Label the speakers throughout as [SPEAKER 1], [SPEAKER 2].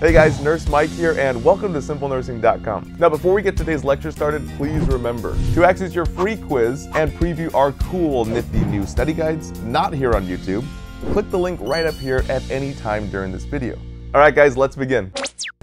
[SPEAKER 1] Hey guys, Nurse Mike here, and welcome to SimpleNursing.com. Now, before we get today's lecture started, please remember to access your free quiz and preview our cool, nifty new study guides, not here on YouTube, click the link right up here at any time during this video. All right, guys, let's begin.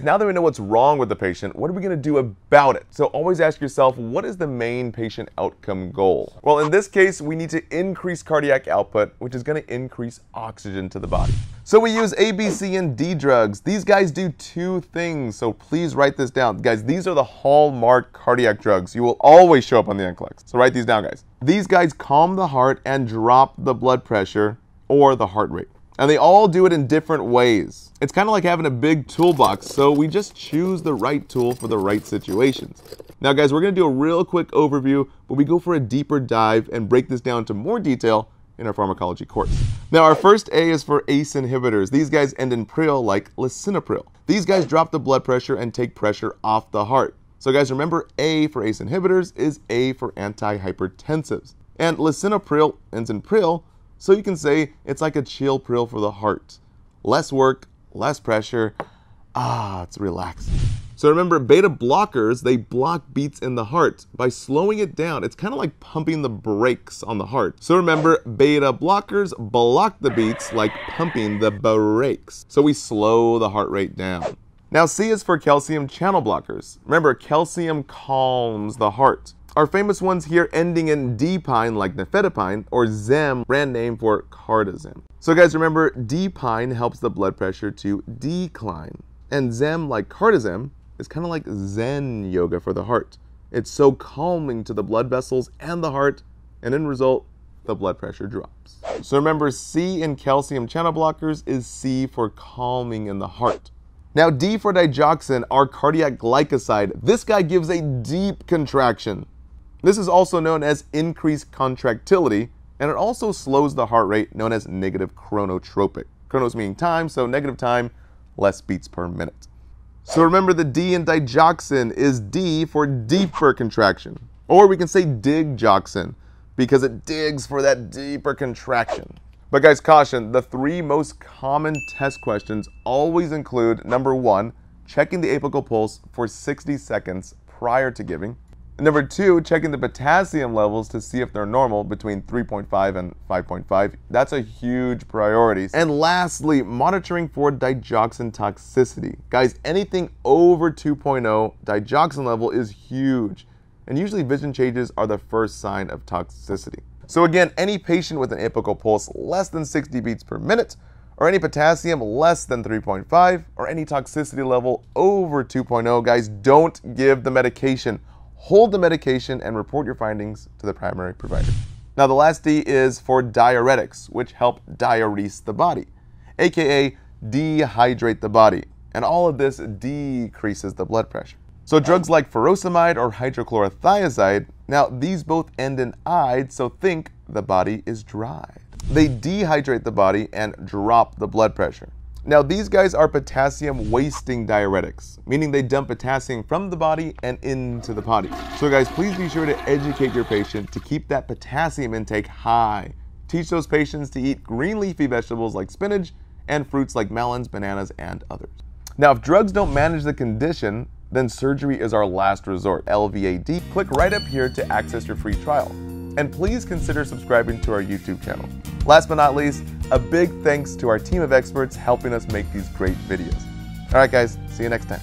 [SPEAKER 1] Now that we know what's wrong with the patient, what are we going to do about it? So always ask yourself, what is the main patient outcome goal? Well, in this case, we need to increase cardiac output, which is going to increase oxygen to the body. So we use A, B, C, and D drugs. These guys do two things, so please write this down. Guys, these are the hallmark cardiac drugs. You will always show up on the NCLEX. So write these down, guys. These guys calm the heart and drop the blood pressure or the heart rate. And they all do it in different ways. It's kind of like having a big toolbox, so we just choose the right tool for the right situations. Now guys, we're to do a real quick overview, but we go for a deeper dive and break this down to more detail in our pharmacology course. Now our first A is for ACE inhibitors. These guys end in pril like lisinopril. These guys drop the blood pressure and take pressure off the heart. So guys, remember A for ACE inhibitors is A for antihypertensives. And lisinopril ends in pril, so you can say it's like a chill pill for the heart. Less work, less pressure. Ah, it's relaxing. So remember, beta blockers, they block beats in the heart. By slowing it down, it's kind of like pumping the brakes on the heart. So remember, beta blockers block the beats like pumping the brakes. So we slow the heart rate down. Now C is for calcium channel blockers. Remember, calcium calms the heart. Our famous ones here ending in D-pine like nifedipine or Zem, brand name for Cardizem. So guys, remember D-pine helps the blood pressure to decline. And Zem, like Cardizem, is kind of like Zen yoga for the heart. It's so calming to the blood vessels and the heart, and in result, the blood pressure drops. So remember, C in calcium channel blockers is C for calming in the heart. Now D for digoxin, our cardiac glycoside, this guy gives a deep contraction. This is also known as increased contractility, and it also slows the heart rate, known as negative chronotropic. Chronos meaning time, so negative time, less beats per minute. So remember the D in digoxin is D for deeper contraction. Or we can say digoxin because it digs for that deeper contraction. But guys, caution, the three most common test questions always include number one, checking the apical pulse for 60 seconds prior to giving. Number two, checking the potassium levels to see if they're normal between 3.5 and 5.5. That's a huge priority. And lastly, monitoring for digoxin toxicity. Guys, anything over 2.0 digoxin level is huge. And usually vision changes are the first sign of toxicity. So again, any patient with an apical pulse less than 60 beats per minute, or any potassium less than 3.5, or any toxicity level over 2.0, guys, don't give the medication hold the medication and report your findings to the primary provider. Now, the last D is for diuretics, which help diurese the body, aka dehydrate the body. And all of this decreases the blood pressure. So, drugs like furosemide or hydrochlorothiazide, now these both end in ide, so think the body is dry. They dehydrate the body and drop the blood pressure. Now, these guys are potassium wasting diuretics, meaning they dump potassium from the body and into the potty. So, guys, please be sure to educate your patient to keep that potassium intake high. Teach those patients to eat green leafy vegetables like spinach and fruits like melons, bananas, and others. Now, if drugs don't manage the condition, then surgery is our last resort. LVAD. Click right up here to access your free trial. And please consider subscribing to our YouTube channel. Last but not least, a big thanks to our team of experts helping us make these great videos. All right, guys, see you next time.